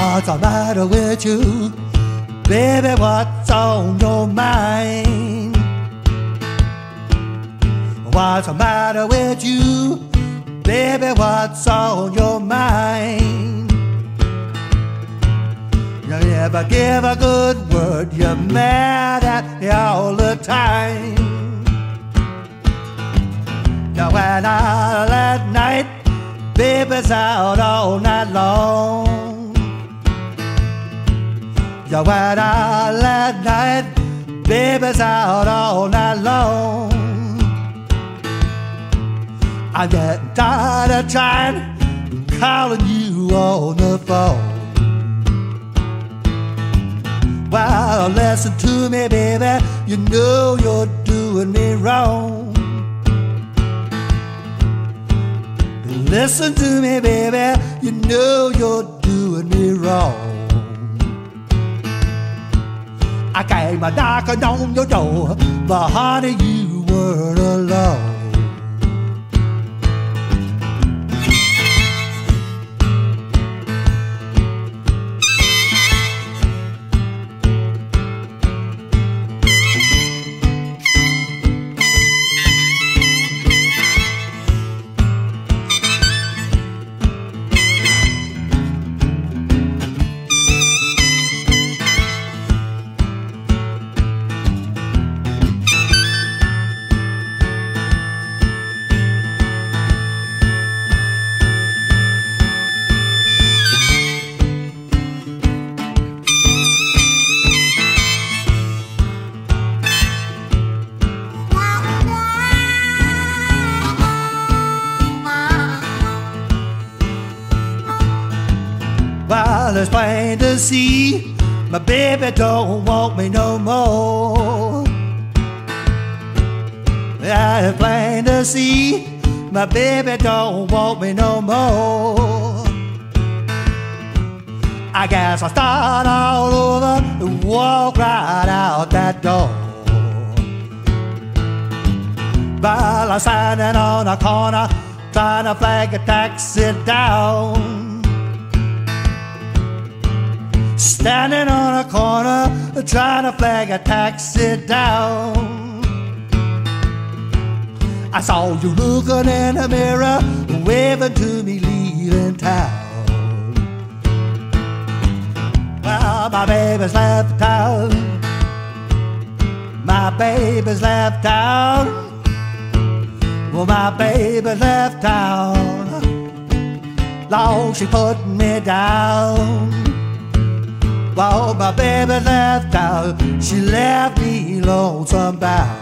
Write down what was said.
What's the matter with you? Baby, what's on your mind? What's the matter with you? Baby, what's on your mind? You never give a good word, you're mad at me all the time. Now when out at night, baby's out all night long. You went out at night, baby's out all night long. I'm getting tired of trying, calling you on the phone. Well, listen to me, baby. You know you're doing me wrong. Listen to me, baby. You know you're doing me wrong. I came a knocking on your door, but honey, you weren't alone. It's plain to see my baby don't want me no more. Yeah, it's plain to see my baby don't want me no more. I guess I'll start all over and walk right out that door. While I'm standing on a corner trying to flag a taxi down. Standing on a corner trying to flag a taxi down. I saw you looking in the mirror, waving to me leaving town. Well, my baby's left town. My baby's left town. Well, my baby's left town. Lord, she put me down. My baby left out. She left me lonesome bound.